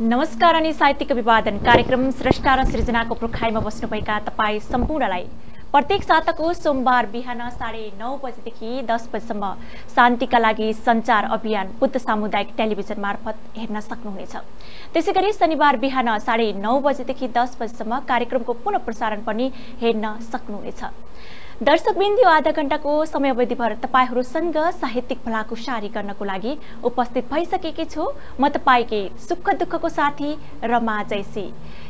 नमस्कार अनि साहित्यिक विवादन कार्यक्रम स्रष्टा र सृजनाको प्रोखाइमा बस्नुभएका तपाईँ सम्पूर्णलाई। प्रत्येक साताको सोमबार बिहान साढे नौ बजेदेखि दस बजीसम्म शान्तिका लागि सञ्चार अभियान बुद्ध सामुदायिक टेलिभिजन मार्फत हेर्न सक्नुहुनेछ। त्यसै गरी शनिबार बिहान साढे नौ बजेदेखि दस बजीसम्म कार्यक्रमको पुनः प्रसारण पनि हेर्न सक्नुहुनेछ। दर्शकबिन्द आधा घन्टाको समयावधिभर तपाईँहरूसँग साहित्यिक भलाकुसारी गर्नको लागि उपस्थित भइसकेकी छु। म तपाईँकै सुख दुःखको साथी रमा जैसी।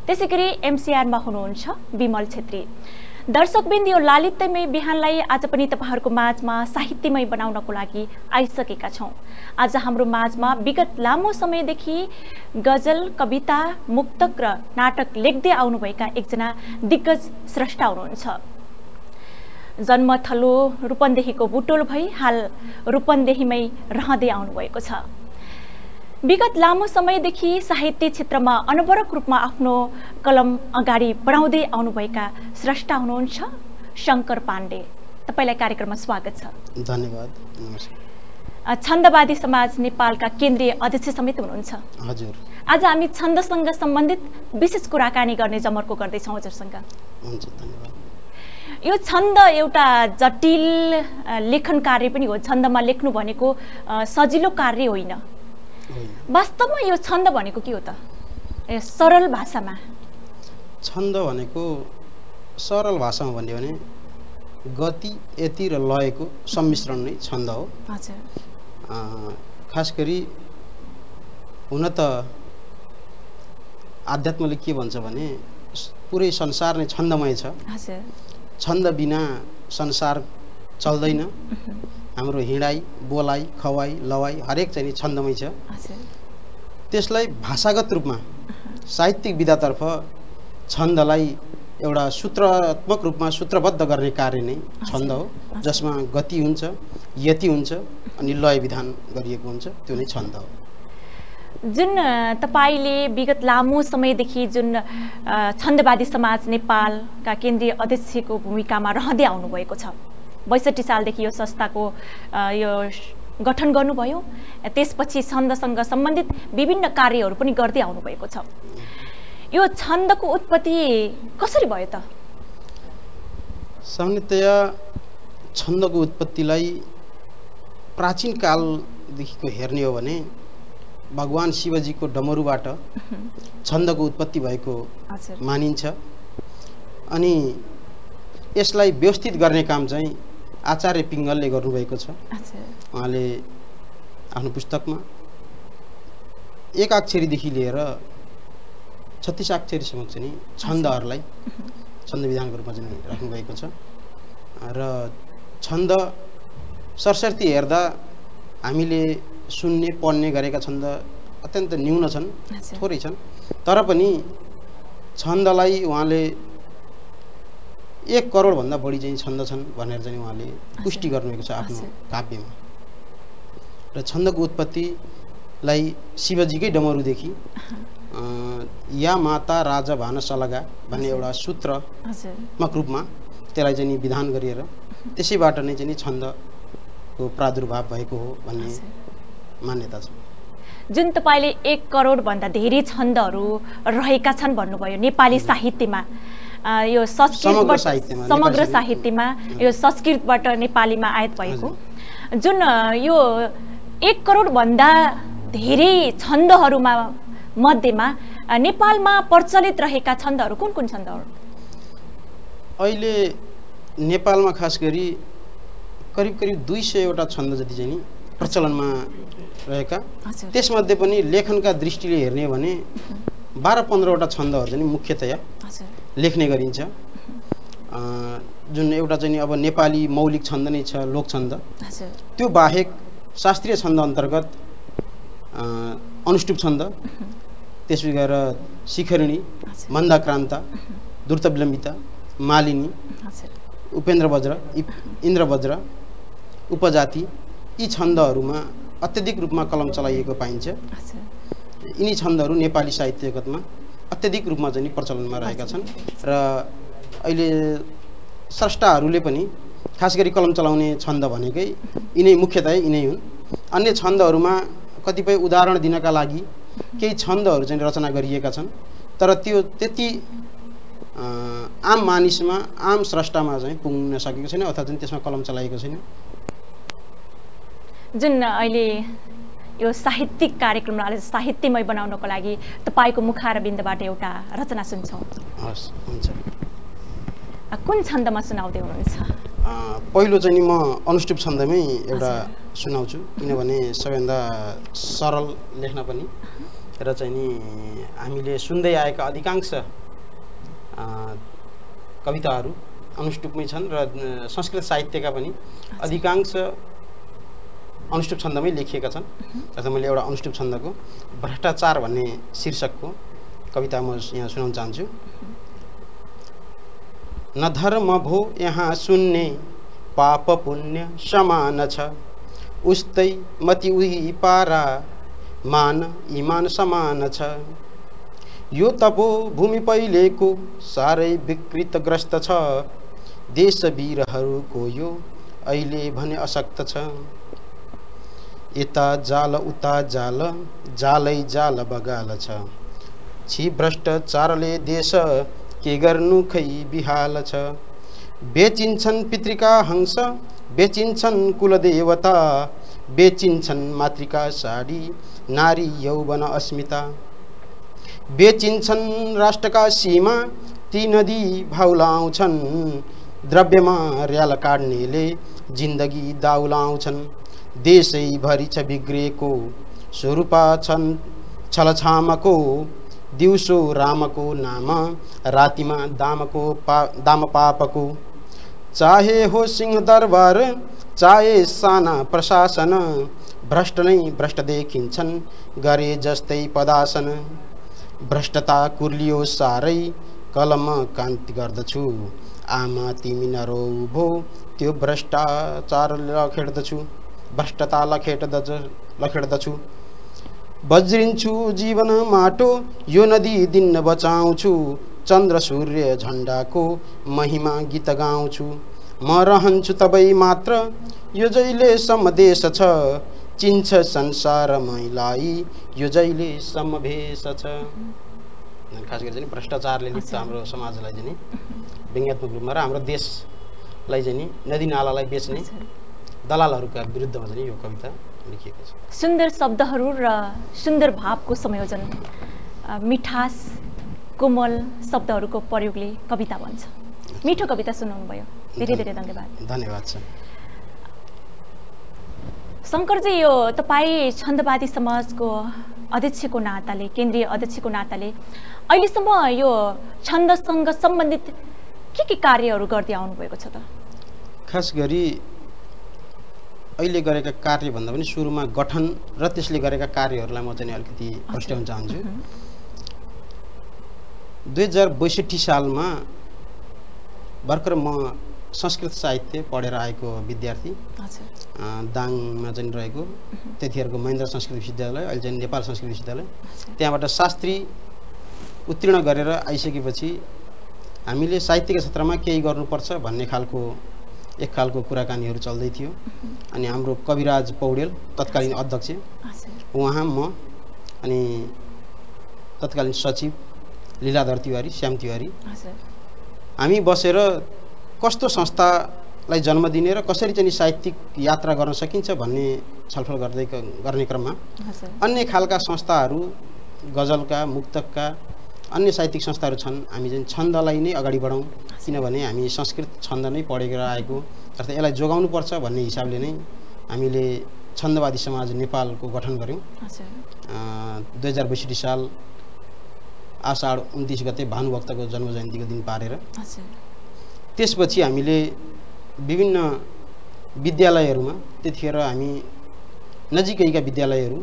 त्यसै गरी एमसिआरमा हुनुहुन्छ विमल छेत्री। दर्शकबिन्द यो लालित्यमय बिहानलाई आज पनि तपाईँहरूको माझमा साहित्यमय बनाउनको लागि आइसकेका छौँ। आज हाम्रो माझमा विगत लामो समयदेखि गजल कविता मुक्तक र नाटक लेख्दै आउनुभएका एकजना दिग्गज स्रष्टा हुनुहुन्छ। जन्मथलो रूपन्देहीको बुटोल भई हाल रूपन्देहीमै रहँदै आउनुभएको छ। विगत लामो समयदेखि साहित्य क्षेत्रमा अनवरक रूपमा आफ्नो कलम अगाडि बढाउँदै आउनुभएका स्रष्टा हुनुहुन्छ शङ्कर पाण्डे। तपाईँलाई कार्यक्रममा स्वागत छ। धन्यवाद। छन्दवादी समाज नेपालका केन्द्रीय अध्यक्ष समेत हुनुहुन्छ। हजुर। आज हामी छन्दसँग सम्बन्धित विशेष कुराकानी गर्ने जमर्को गर्दैछौँ हजुरसँग। हुन्छ धन्यवाद। यो छन्द एउटा जटिल लेखन कार्य पनि हो। छन्दमा लेख्नु भनेको सजिलो कार्य होइन। वास्तवमा यो छन्द भनेको के हो त? सरल भाषामा। छन्द भनेको सरल भाषामा भन्यो भने गति यति र लयको सम्मिश्रण नै छन्द हो। खास गरी हुन त आध्यात्मले के भन्छ भने पुरै संसार नै छन्दमय छ। छन्द बिना संसार चल्दैन। हाम्रो हिँडाइ बोलाइ खवाइ लवाइ हरेक चाहिँ छन्दमै छ। त्यसलाई भाषागत रूपमा साहित्यिक विधातर्फ छन्दलाई एउटा सूत्रात्मक रूपमा सूत्रबद्ध गर्ने कार्य नै छन्द हो जसमा गति हुन्छ यति हुन्छ अनि लय विधान गरिएको हुन्छ त्यो नै छन्द हो। जुन तपाईँले विगत लामो समयदेखि जुन छन्दवादी समाज नेपालका केन्द्रीय अध्यक्षको भूमिकामा रहँदै आउनुभएको छ। बैसठी सालदेखि यो संस्थाको यो गठन गर्नुभयो। त्यसपछि छन्दसँग सम्बन्धित विभिन्न कार्यहरू पनि गर्दै आउनुभएको छ। यो छन्दको उत्पत्ति कसरी भयो त? सामान्यतया छन्दको उत्पत्तिलाई प्राचीन कालदेखिको हेर्ने हो भने भगवान् शिवजीको डमरुबाट छन्दको उत्पत्ति भएको मानिन्छ। अनि यसलाई व्यवस्थित गर्ने काम चाहिँ आचार्य पिङ्गलले गर्नुभएको छ। उहाँले आफ्नो पुस्तकमा एक अक्षरीदेखि लिएर छत्तिस अक्षरीसम्म चाहिँ नि छन्दहरूलाई छन्द विधानको रूपमा चाहिँ राख्नुभएको छ। र छन्द सरसर्ती हेर्दा हामीले सुन्ने पढ्ने गरेका छन्द अत्यन्त न्यून छन् थोरै छन्। तर पनि छन्दलाई उहाँले एक करोडभन्दा बढी चाहिँ छन्द छन् भनेर चाहिँ उहाँले पुष्टि गर्नुभएको छ आफ्नो। काव्यमा। र छन्दको उत्पत्तिलाई शिवजीकै डमरुदेखि या माता राजा भान सलगा भन्ने एउटा सूत्रमक रूपमा त्यसलाई चाहिँ नि विधान गरिएर त्यसैबाट नै चाहिँ छन्दको प्रादुर्भाव भएको हो भन्ने मान्यता छ। जुन तपाईँले एक करोडभन्दा धेरै छन्दहरू रहेका छन् भन्नुभयो नेपाली साहित्यमा यो संस्कृतबाट साहित्यमा, समग्र साहित्यमा। यो संस्कृतबाट नेपालीमा आयत भएको। जुन यो एक करोडभन्दा धेरै छन्दहरूमा मध्येमा नेपालमा प्रचलित रहेका छन्दहरू कुन कुन छन्दहरू अहिले नेपालमा खास गरी करिब करिब दुई सयवटा छन्द जति चाहिँ नि प्रचलनमा रहेका। त्यसमध्ये पनि लेखनका दृष्टिले हेर्ने हो भने बाह्र पन्ध्रवटा छन्दहरू चाहिँ मुख्यतया लेख्ने गरिन्छ। जुन एउटा चाहिँ अब नेपाली मौलिक छन्द नै छ लोक छन्द त्यो बाहेक शास्त्रीय छन्द अन्तर्गत अनुष्टुप छन्द त्यसै गएर शिखरिणी मन्दाक्रान्त द्रुत विलम्बिता मालिनी उपेन्द्र वज्र इन्द्र वज्र उपजाति यी छन्दहरूमा अत्यधिक रूपमा कलम चलाइएको पाइन्छ। यिनी छन्दहरू नेपाली साहित्य जगतमा अत्यधिक रूपमा चाहिँ प्रचलनमा रहेका छन् र अहिले स्रष्टाहरूले पनि खास गरी कलम चलाउने छन्द भनेकै यिनै मुख्यतया यिनै हुन्। अन्य छन्दहरूमा कतिपय उदाहरण दिनका लागि केही छन्दहरू चाहिँ रचना गरिएका छन् तर त्यो त्यति आम मानिसमा आम स्रष्टामा चाहिँ पुग्न सकेको छैन अथवा चाहिँ त्यसमा कलम चलाएको छैन। जुन अहिले यो साहित्यिक कार्यक्रमलाई साहित्यमय बनाउनको लागि तपाईँको मुखा र बिन्दबाट एउटा रचना सुन्छौँ। हस् हुन्छ। कुन छन्दमा सुनाउँदै हुनुहुन्छ? पहिलो चाहिँ नि म अनुष्टुप छन्दमै एउटा सुनाउँछु किनभने सबैभन्दा सरल लेख्न पनि। र चाहिँ नि हामीले सुन्दै आएका अधिकांश कविताहरू अनुष्टुपमै छन् र संस्कृत साहित्यका पनि। अधिकांश अनुष्टुप छन्दमै लेखिएका छन्। मैले एउटा अनुष्टुप छन्दको भ्रष्टाचार भन्ने शीर्षकको कविता म यहाँ सुनाउन चाहन्छु। न धर्म भो यहाँ सुन्ने पाप पुण्य समान छ। उस्तै मति उही पारा मान इमान समान छ। यो तपो भूमि पहिलेको साह्रै विकृतग्रस्त छ। देशवीरहरूको यो अहिले भने अशक्त छ। यता जाल उता जाल जालै जाल बगाल छ। छि भ्रष्टाचारले देश के गर्नु खै बिहाल छ। बेचिन्छन् पितृका हंस बेचिन्छन् कुलदेवता बेचिन्छन् मातृका साडी नारी यौवन अस्मिता। बेचिन्छन् राष्ट्रका सीमा ती नदी भाउलाउँछन्। द्रव्यमा र्याल काट्नेले जिन्दगी दाउलाउँछन्। देशैभरि छ बिग्रिएको स्वरूपा छन् छलछामको दिउँसो रामको नाम रातिमा दामको पा दाम पापको। चाहे हो सिंह दरबार चाहे साना प्रशासन भ्रष्ट नै भ्रष्ट देखिन्छन् गरे जस्तै पदासन। भ्रष्टता कुर्लियो साह्रै कलम कान्ति गर्दछु। आमा तिमी नरो भो त्यो भ्रष्टाचार लखेड्दछु भ्रष्टता लखेट्दछु लखेड्दछु बज्रिन्छु जीवन माटो यो नदी दिन बचाउँछु चन्द्र सूर्य झन्डाको महिमा गीत गाउँछु म रहन्छु तबै मात्र यो जहिलेसम्म देश छ चिन्छ संसार मैलाई यो जहिलेसम्म भेष छ खास गरी चाहिँ भ्रष्टाचारले लिप्त हाम्रो समाजलाई चाहिँ नि व्यङ्ग्यात्मक रूपमा र हाम्रो देशलाई चाहिँ नि नदी नालालाई बेच्ने दलालहरूका विरुद्धमा चाहिँ यो कविता लेखिएको छ। सुन्दर शब्दहरू र सुन्दर भावको संयोजन मिठास कोमल शब्दहरूको प्रयोगले कविता बन्छ मिठो कविता सुनाउनु भयो धेरै धेरै धन्यवाद। धन्यवाद छ शङ्करजी यो तपाईँ छन्दवादी समाजको अध्यक्षको नाताले केन्द्रीय अध्यक्षको नाताले अहिलेसम्म यो छन्दसँग सम्बन्धित के के कार्यहरू गर्दै आउनुभएको छ त? खास गरी अहिले गरेका कार्यभन्दा पनि सुरुमा गठन र त्यसले गरेका कार्यहरूलाई म चाहिँ अलिकति प्रस्ट्याउन चाहन्छु। दुई हजार बैसठी सालमा भर्खर म संस्कृत साहित्य पढेर आएको विद्यार्थी। दाङमा चाहिँ रहेको। त्यतिखेरको महेन्द्र संस्कृत विश्वविद्यालय अहिले चाहिँ नेपाल संस्कृत विश्वविद्यालय। त्यहाँबाट शास्त्री उत्तीर्ण गरेर आइसकेपछि हामीले साहित्यको क्षेत्रमा केही गर्नुपर्छ भन्ने खालको एक खालको कुराकानीहरू चल्दै थियो। अनि हाम्रो कविराज पौडेल तत्कालीन अध्यक्ष। उहाँ म अनि तत्कालीन सचिव लीलाधर तिवारी श्याम तिवारी। हामी बसेर कस्तो संस्थालाई जन्म दिने र कसरी चाहिँ साहित्यिक यात्रा गर्न सकिन्छ भन्ने छलफल गर्दै गर्ने क्रममा अन्य खालका संस्थाहरू गजलका मुक्तकका अन्य साहित्यिक संस्थाहरू छन्। हामी चाहिँ छन्दलाई नै अगाडि बढाउँ। किनभने हामी संस्कृत छन्द नै पढेर आएको। अर्थात् यसलाई जोगाउनुपर्छ भन्ने हिसाबले नै हामीले छन्दवादी समाज नेपालको गठन गऱ्यौँ। दुई हजार बैसठी साल आषाढ उन्तिस गते भानुभक्तको जन्म जयन्तीको दिन पारेर। त्यसपछि हामीले विभिन्न विद्यालयहरूमा त्यतिखेर हामी नजिकैका विद्यालयहरू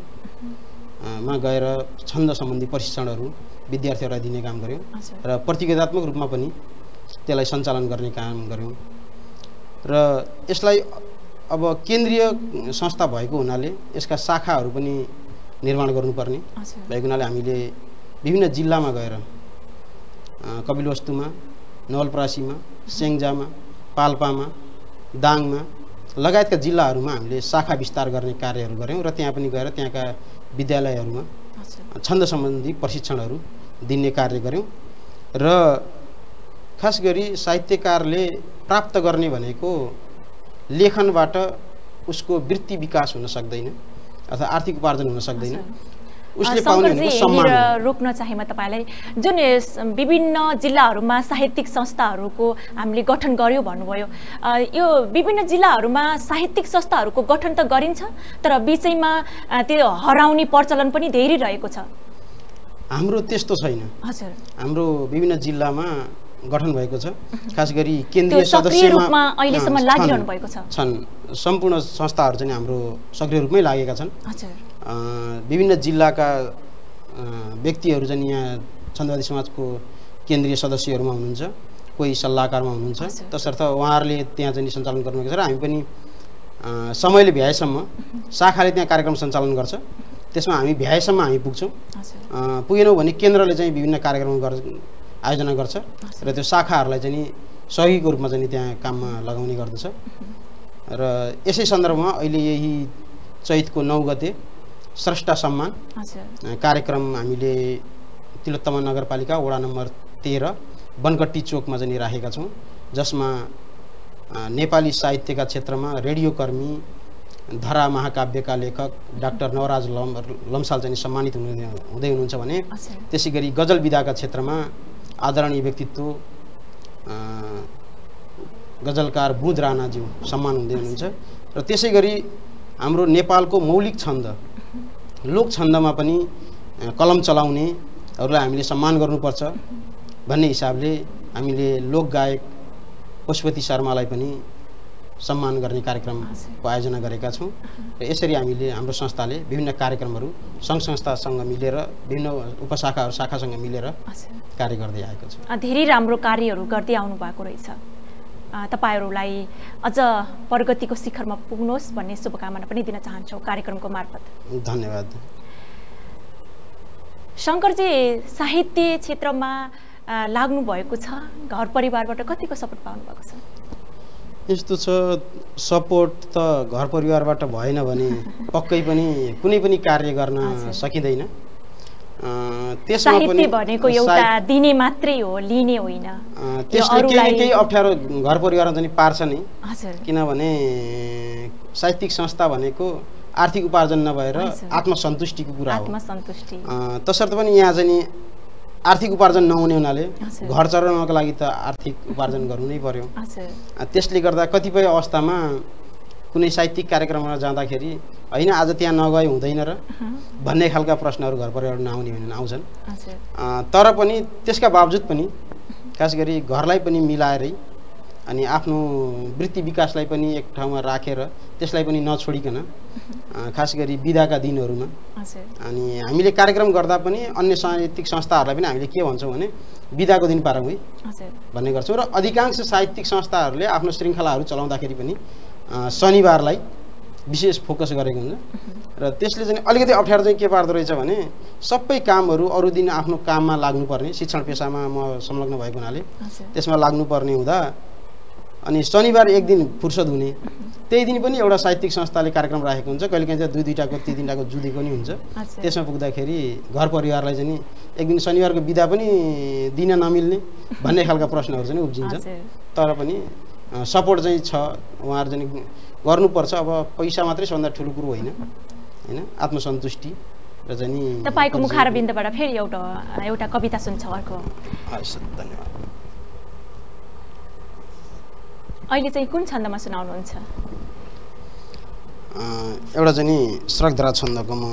अ, मा गएर छन्द सम्बन्धी प्रशिक्षणहरू विद्यार्थीहरूलाई दिने काम गऱ्यौँ। र प्रतियोगितात्मक रूपमा पनि त्यसलाई सञ्चालन गर्ने काम गऱ्यौँ। र यसलाई अब केन्द्रीय संस्था भएको हुनाले यसका शाखाहरू पनि निर्माण गर्नुपर्ने भएको हुनाले हामीले विभिन्न जिल्लामा गएर कपिलवस्तुमा नवलपरासीमा सेङ्जामा पाल्पामा दाङमा लगायतका जिल्लाहरूमा हामीले शाखा विस्तार गर्ने कार्यहरू गऱ्यौँ र त्यहाँ पनि गएर त्यहाँका विद्यालयहरूमा छन्द सम्बन्धी प्रशिक्षणहरू दिने कार्य गऱ्यौँ र खास गरी साहित्यकारले प्राप्त गर्ने भनेको लेखनबाट उसको वृत्ति विकास हुन सक्दैन अथवा आर्थिक उपार्जन हुन सक्दैन। उसले पाउने सम्मान रोक्न चाहे म तपाईँलाई जुन विभिन्न जिल्लाहरूमा साहित्यिक संस्थाहरूको हामीले गठन गर्यो भन्नुभयो यो विभिन्न जिल्लाहरूमा साहित्यिक संस्थाहरूको गठन त गरिन्छ तर बिचैमा त्यो हराउने प्रचलन पनि धेरै रहेको छ। हाम्रो त्यस्तो छैन। हजुर। हाम्रो विभिन्न जिल्लामा गठन भएको छ। खास गरी केन्द्रीय सदस्यमा अहिलेसम्म लागिरहनु। भएको छ। छन्। सम्पूर्ण संस्थाहरू चाहिँ हाम्रो सक्रिय रूपमै लागेका छन्। विभिन्न जिल्लाका व्यक्तिहरू चाहिँ यहाँ छन्दवादी समाजको केन्द्रीय सदस्यहरूमा हुनुहुन्छ कोही सल्लाहकारमा हुनुहुन्छ। तसर्थ उहाँहरूले त्यहाँ चाहिँ सञ्चालन गर्नुभएको छ र हामी पनि समयले भ्याएसम्म शाखाले त्यहाँ कार्यक्रम सञ्चालन गर्छ। त्यसमा हामी भ्याएसम्म हामी पुग्छौँ। पुगेनौँ भने केन्द्रले चाहिँ विभिन्न कार्यक्रम गर आयोजना गर्छ र त्यो शाखाहरूलाई चाहिँ सहयोगीको रूपमा चाहिँ त्यहाँ काममा लगाउने गर्दछ। र यसै सन्दर्भमा अहिले यही चैतको नौ गते स्रष्टा सम्मान कार्यक्रम हामीले तिलोत्तमा नगरपालिका वडा नम्बर तेह्र बनकट्टी चोकमा चाहिँ राखेका छौँ जसमा नेपाली साहित्यका क्षेत्रमा रेडियोकर्मी धरा महाकाव्यका लेखक डाक्टर नवराज लम लम्साल चाहिँ सम्मानित हुनु हुँदै हुनुहुन्छ भने त्यसै गरी गजल विधाका क्षेत्रमा आदरणीय व्यक्तित्व गजलकार बुध राणाज्यू सम्मान हुँदै हुनुहुन्छ। र त्यसै गरी हाम्रो नेपालको मौलिक छन्द लोक छन्दमा पनि कलम चलाउनेहरूलाई हामीले सम्मान गर्नुपर्छ भन्ने हिसाबले हामीले लोकगायक पशुपति शर्मालाई पनि सम्मान गर्ने कार्यक्रमको आयोजना गरेका छौँ। र यसरी हामीले हाम्रो संस्थाले विभिन्न कार्यक्रमहरू सङ्घ संस्थासँग मिलेर विभिन्न उपशाखाहरू शाखासँग मिलेर कार्य गर्दै आएको छ। धेरै राम्रो कार्यहरू गर्दै आउनु भएको रहेछ। तपाईँहरूलाई अझ प्रगतिको शिखरमा पुग्नुहोस् भन्ने शुभकामना पनि दिन चाहन्छौँ कार्यक्रमको मार्फत। धन्यवाद। शङ्करजी साहित्य क्षेत्रमा लाग्नु भएको छ घर परिवारबाट कतिको सपोर्ट पाउनु भएको छ? यस्तो छ सपोर्ट त घर परिवारबाट भएन भने पक्कै पनि कुनै पनि कार्य गर्न। सकिँदैन। त्यसमा पनि भनेको एउटा दिने मात्रै हो लिने होइन। त्यसले केही केही अप्ठ्यारो घर परिवारमा चाहिँ पार्छ नै। किनभने साहित्यिक संस्था भनेको आर्थिक उपार्जन नभएर। आत्मसन्तुष्टिको कुरा हो। तसर्थ पनि यहाँ चाहिँ नि आर्थिक उपार्जन नहुने हुनाले। घर चलाउनको लागि त आर्थिक उपार्जन गर्नु नै पर्यो। त्यसले गर्दा कतिपय अवस्थामा कुनै साहित्यिक कार्यक्रममा जाँदाखेरि होइन आज त्यहाँ नगए हुँदैन र भन्ने खालका प्रश्नहरू घर परिवार नआउने भने आउँछन्। तर पनि त्यसका बावजुद पनि खास गरी घरलाई पनि मिलाएरै अनि आफ्नो वृत्ति विकासलाई पनि एक ठाउँमा राखेर त्यसलाई पनि नछोडिकन खास गरी बिदाका दिनहरूमा। अनि हामीले कार्यक्रम गर्दा पनि अन्य साहित्यिक संस्थाहरूलाई पनि हामीले के भन्छौँ भने बिदाको दिन पारौँ है भन्ने गर्छौँ। र अधिकांश साहित्यिक संस्थाहरूले आफ्नो श्रृङ्खलाहरू चलाउँदाखेरि पनि शनिबारलाई विशेष फोकस गरेको हुन्छ र त्यसले चाहिँ अलिकति अप्ठ्यारो चाहिँ के पार्दो रहेछ भने सबै कामहरू अरू दिन आफ्नो काममा लाग्नुपर्ने शिक्षण पेसामा म संलग्न भएको हुनाले त्यसमा लाग्नुपर्ने हुँदा अनि शनिबार एक दिन फुर्सद हुने। त्यही दिन पनि एउटा साहित्यिक संस्थाले कार्यक्रम राखेको हुन्छ। कहिलेकाहीँ चाहिँ दुई दुईवटाको तिन तिनवटाको जुधेको नि हुन्छ त्यसमा पुग्दाखेरि घर परिवारलाई चाहिँ नि एक दिन शनिबारको बिदा पनि दिन नमिल्ने भन्ने खालका प्रश्नहरू चाहिँ उब्जिन्छ। तर पनि सपोर्ट चाहिँ छ। उहाँहरू चाहिँ गर्नुपर्छ। अब पैसा मात्रै सबभन्दा ठुलो कुरो होइन। होइन? आत्मसन्तुष्टि र चाहिँ नि तपाईँको मुखारबिन्दबाट फेरि एउटा एउटा कविता सुन्छ अर्को। हस्, धन्यवाद। अहिले चाहिँ कुन छन्दमा सुनाउनुहुन्छ? एउटा चाहिँ नि श्रगधरा छन्दको म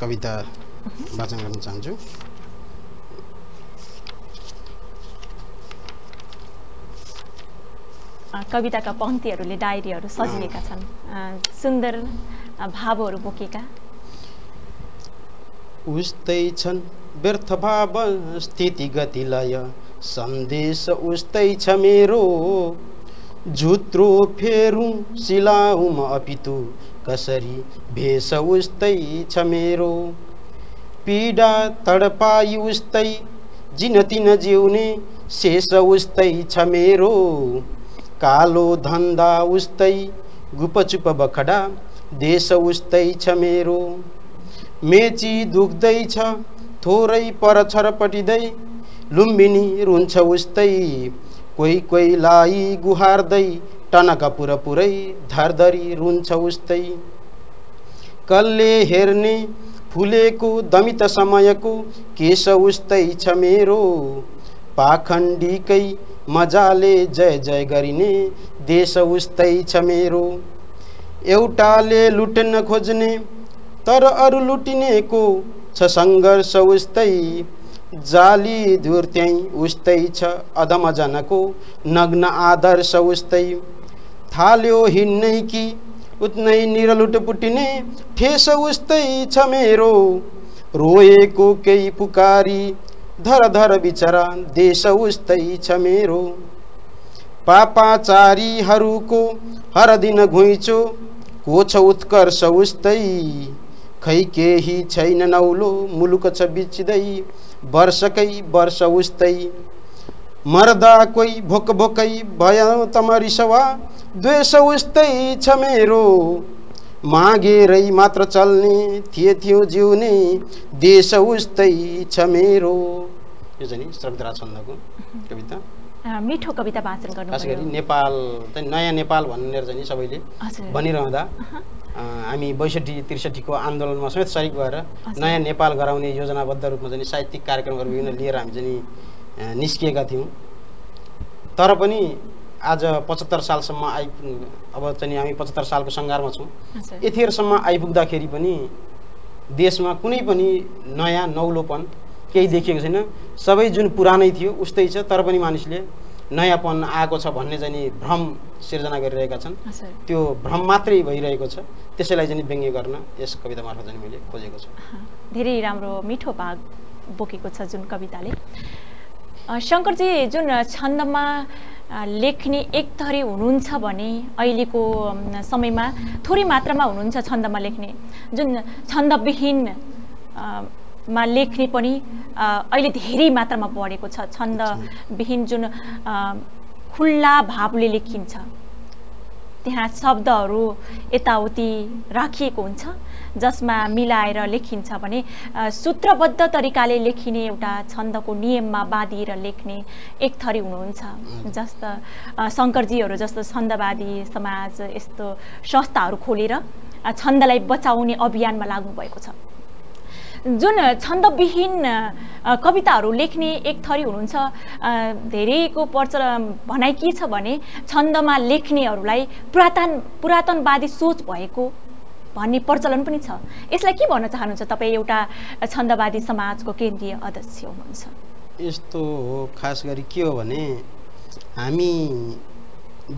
कविता वाचन गर्न चाहन्छु। कविताका पङ्क्तिहरूले डायरीहरू सजिएका छन्। सुन्दर भावहरू बोकेका। उस्तै छन् व्यर्थ भाव स्थिति गति लय। सन्देश उस्तै छ मेरो। झुत्रो फेरौँ सिलाउँ म अपितु। कसरी भेष उस्तै छ मेरो। पीडा तडपाई उस्तै जिनतिन जिउने शेष उस्तै छ मेरो। कालो धन्दा उस्तै गुपचुप बखडा देश उस्तै छ मेरो। मेची दुख्दैछ थोरै पर छरपटिँदै लुम्बिनी रुन्छ उस्तै कोही कोहीलाई गुहार्दै टनक पुर धरधरी रुन्छ उस्तै। कल्ले हेर्ने फुलेको दमित समयको केश उस्तै छ मेरो। पाखण्डीकै मजाले जय जय गरिने देश उस्तै छ मेरो। एउटाले लुट्न खोज्ने तर अरू लुटिनेको छ सङ्घर्ष उस्तै। जाली धुर त्यहीँ उस्तै छ अधम जनको नग्न आदर्श उस्तै। थाल्यो हिँड्नै कि उतनै निरलुट पुटिने ठेस उस्तै छ मेरो। रोएको केही पुकारी धर धर बिचरा देश उस्तै छ मेरो। पापाचारीहरूको हर दिन घुइँचो को छ उत्कर्ष उस्तै। खै केही छैन नौलो मुलुक छ बिच्दै वर्षकै वर्ष उस्तै। मर्दा कोही भोक भोकै भयो तमरिसवा द्वेष उस्तै छ मेरो। मागेरै मात्र चल्ने थिए थियो जिउने देश उस्तै छ मेरो। यो चाहिँ नि छन्दको कविता। मिठो कविता वाचन खास गरी नेपाल चाहिँ नयाँ नेपाल भनेर चाहिँ सबैले भनिरहँदा हामी बैसठी त्रिसठीको आन्दोलनमा समेत सरिक भएर। नयाँ नेपाल गराउने योजनाबद्ध रूपमा चाहिँ साहित्यिक कार्यक्रमहरू विभिन्न लिएर हामी चाहिँ निस्किएका थियौँ। तर पनि आज पचहत्तर सालसम्म आइपुग अब चाहिँ हामी पचहत्तर सालको सङ्घारमा छौँ। हजुर। यतिखेरसम्म आइपुग्दाखेरि पनि देशमा कुनै पनि नयाँ नौलोपन केही देखिएको छैन। सबै जुन पुरानै थियो उस्तै छ। तर पनि मानिसले नयाँपन आएको छ भन्ने चाहिँ नि भ्रम सिर्जना गरिरहेका छन्। त्यो भ्रम मात्रै भइरहेको छ। त्यसैलाई चाहिँ व्यङ्ग्य गर्न यस कविता मार्फत चाहिँ मैले खोजेको छु। धेरै राम्रो मिठो भाग बोकेको छ जुन कविताले। शङ्करजी जुन छन्दमा लेख्ने एक थरी हुनुहुन्छ भने अहिलेको समयमा थोरै मात्रामा हुनुहुन्छ छन्दमा लेख्ने। जुन छन्दविहीन मा लेख्ने पनि अहिले धेरै मात्रामा बढेको छ। छन्दविहीन जुन खुल्ला भावले लेखिन्छ त्यहाँ शब्दहरू यताउति राखिएको हुन्छ जसमा मिलाएर लेखिन्छ भने सूत्रबद्ध तरिकाले लेखिने एउटा छन्दको नियममा बाँधिएर लेख्ने एक थरी हुनुहुन्छ। जस्तो शङ्करजीहरू जस्तो छन्दवादी समाज यस्तो संस्थाहरू खोलेर छन्दलाई बचाउने अभियानमा लाग्नुभएको छ। जुन छन्दविहीन कविताहरू लेख्ने एक थरी हुनुहुन्छ धेरैको प्रचल भनाइ के छ भने छन्दमा लेख्नेहरूलाई पुरातन पुरातनवादी सोच भएको भन्ने प्रचलन पनि छ। यसलाई के भन्न चाहनुहुन्छ तपाईँ एउटा छन्दवादी समाजको केन्द्रीय अध्यक्ष हुनुहुन्छ? यस्तो हो खास गरी के हो भने हामी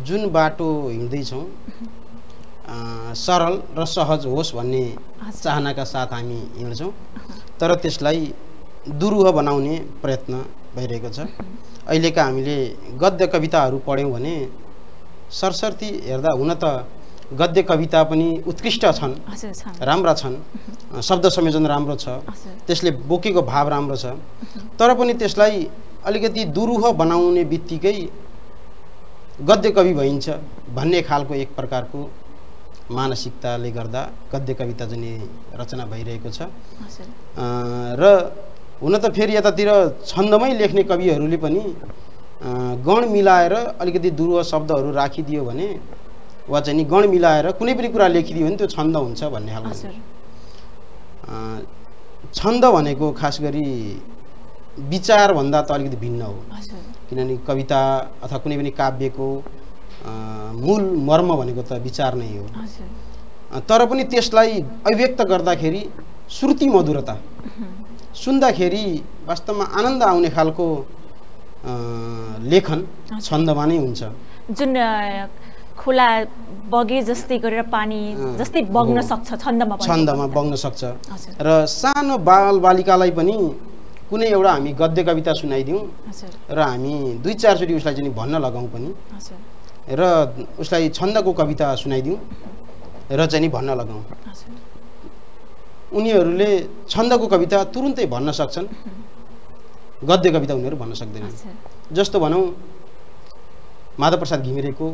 जुन बाटो हिँड्दैछौँ सरल र सहज होस् भन्ने। चाहनाका साथ हामी हिँड्छौँ। तर त्यसलाई दुरूह बनाउने प्रयत्न भइरहेको छ। अहिलेका हामीले गद्य कविताहरू पढ्यौँ भने सरसर्ती हेर्दा हुन त गद्य कविता पनि उत्कृष्ट छन् राम्रा छन्। शब्द संयोजन राम्रो छ। त्यसले बोकेको भाव राम्रो छ। तर पनि त्यसलाई अलिकति दुरूह बनाउने बित्तिकै गद्य कवि भइन्छ भन्ने खालको एक प्रकारको मानसिकताले गर्दा गद्य कविता चाहिँ नि रचना भइरहेको छ। र हुन त फेरि यतातिर छन्दमै लेख्ने कविहरूले पनि गण मिलाएर अलिकति दुरूह शब्दहरू राखिदियो भने वा चाहिँ नि गण मिलाएर कुनै पनि कुरा लेखिदियो भने त्यो छन्द हुन्छ भन्ने खालको छन्द भनेको खास गरी विचारभन्दा त अलिकति भिन्न हो। किनभने कविता अथवा कुनै पनि काव्यको मूल मर्म भनेको त विचार नै हो। तर पनि त्यसलाई अभिव्यक्त गर्दाखेरि श्रुति मधुरता। सुन्दाखेरि वास्तवमा आनन्द आउने खालको लेखन। छन्दमा नै हुन्छ। जुन खोला बगे जस्तै गरेर पानी जस्तै बग्न। सक्छ छन्दमा छन्दमा। बग्न सक्छ। र सानो बाल बालिकालाई पनि कुनै एउटा हामी गद्य कविता सुनाइदिउँ र हामी दुई चारचोटि उसलाई चाहिँ भन्न लगाउँ पनि। र उसलाई छन्दको कविता सुनाइदिउँ र चाहिँ नि भन्न लगाउँ। उनीहरूले छन्दको कविता तुरुन्तै भन्न सक्छन्। गद्य कविता उनीहरू भन्न सक्दैनन्। जस्तो भनौँ माधव प्रसाद घिमिरेको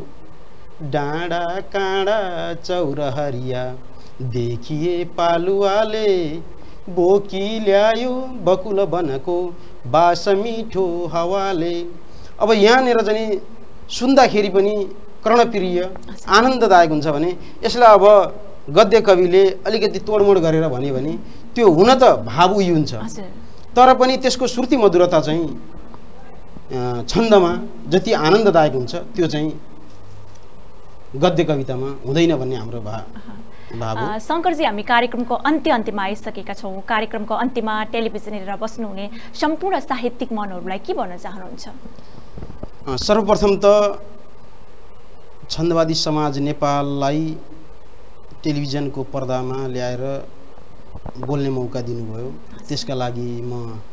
डाँडा काँडा चौरहरिया देखिए पालुवाले बोकी ल्यायो बकुल वनको बास मिठो हावाले। अब यहाँनिर चाहिँ सुन्दाखेरि पनि कर्णप्रिय आनन्ददायक हुन्छ भने यसलाई अब गद्य कविले अलिकति तोडमोड गरेर भन्यो भने त्यो हुन त भाव उही हुन्छ। तर पनि त्यसको श्रुति मधुरता चाहिँ छन्दमा जति आनन्ददायक हुन्छ त्यो चाहिँ गद्य कवितामा हुँदैन भन्ने हाम्रो भा शङ्करजी हामी कार्यक्रमको अन्त्य अन्त्यमा आइसकेका छौँ। कार्यक्रमको अन्त्यमा टेलिभिजन हेरेर बस्नुहुने सम्पूर्ण साहित्यिक मनहरूलाई के भन्न चाहनुहुन्छ? सर्वप्रथम त छन्दवादी समाज नेपाललाई टेलिभिजनको पर्दामा ल्याएर बोल्ने मौका दिनुभयो। त्यसका लागि म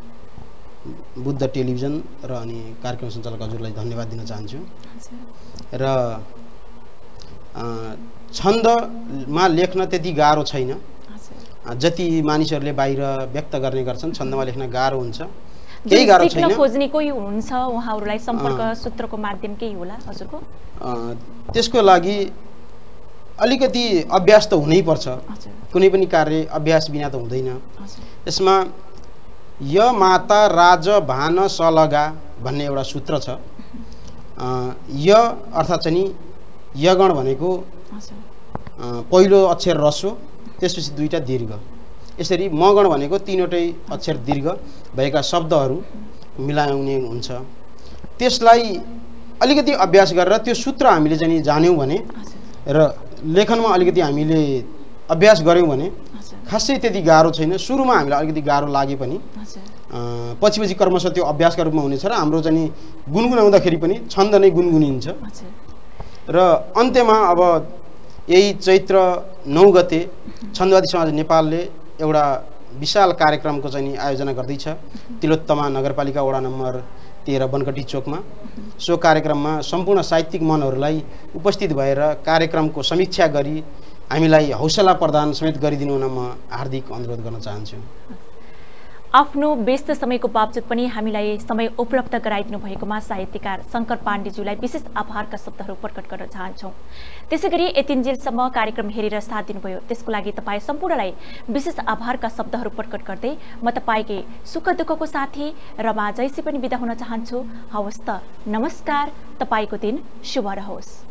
बुद्ध टेलिभिजन र अनि कार्यक्रम सञ्चालक हजुरलाई धन्यवाद दिन चाहन्छु। र छन्दमा लेख्न त्यति गाह्रो छैन। जति मानिसहरूले बाहिर व्यक्त गर्ने गर्छन् छन्दमा लेख्न गाह्रो हुन्छ। केही जुन गाह्रो सिक्न छैन। खोज्ने कोही हुनुहुन्छ उहाँहरूलाई सम्पर्क। सूत्रको माध्यम केही होला हजुरको? त्यसको लागि अलिकति अभ्यास त हुनैपर्छ कुनै पनि कार्य अभ्यास बिना त हुँदैन। यसमा य माता राज भान सलगा भन्ने एउटा सूत्र छ। य अर्थात् चाहिँ नि यगण भनेको पहिलो अक्षर रस्व त्यसपछि दुईवटा दीर्घ। यसरी मगण भनेको तिनवटै अक्षर दीर्घ। भएका शब्दहरू मिलाउने हुन्छ। त्यसलाई अलिकति अभ्यास गरेर त्यो सूत्र हामीले चाहिँ जान्यौँ भने र लेखनमा अलिकति हामीले अभ्यास गऱ्यौँ भने खासै त्यति गाह्रो छैन। सुरुमा हामीलाई अलिकति गाह्रो लागे पनि। पछि पछि क्रमशः त्यो अभ्यासका रूपमा हुनेछ र हाम्रो चाहिँ गुनगुनाउँदाखेरि पनि छन्द नै गुनगुनिन्छ। र अन्त्यमा अब यही चैत्र नौ गते छन्दवादी समाज नेपालले एउटा विशाल कार्यक्रमको चाहिँ आयोजना गर्दैछ। तिलोत्तमा नगरपालिका वडा नम्बर तेह्र बनकटी चोकमा। सो कार्यक्रममा सम्पूर्ण साहित्यिक मनहरूलाई उपस्थित भएर कार्यक्रमको समीक्षा गरी हामीलाई हौसला प्रदान समेत गरिदिनु हुन म हार्दिक अनुरोध गर्न चाहन्छु। आफ्नो व्यस्त समयको बावजुद पनि हामीलाई समय उपलब्ध गराइदिनु भएकोमा साहित्यकार शङ्कर पाण्डेज्यूलाई विशेष आभारका शब्दहरू प्रकट गर्न चाहन्छौँ। त्यसै गरी यतिन्जेलसम्म कार्यक्रम हेरेर साथ दिनुभयो। त्यसको लागि तपाईँ सम्पूर्णलाई विशेष आभारका शब्दहरू प्रकट गर्दै म तपाईँकै सुख दुःखको साथी रमा जैसी पनि बिदा हुन चाहन्छु। हवस् त नमस्कार। तपाईँको दिन शुभ रहोस्।